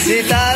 Si está